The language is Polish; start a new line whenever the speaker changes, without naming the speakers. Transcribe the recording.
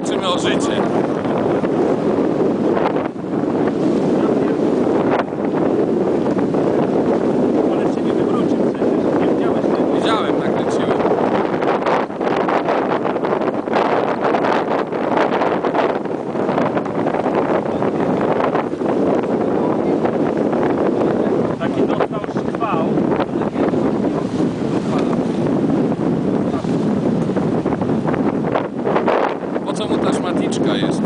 walczymy o życie. co ta szmaticzka jest.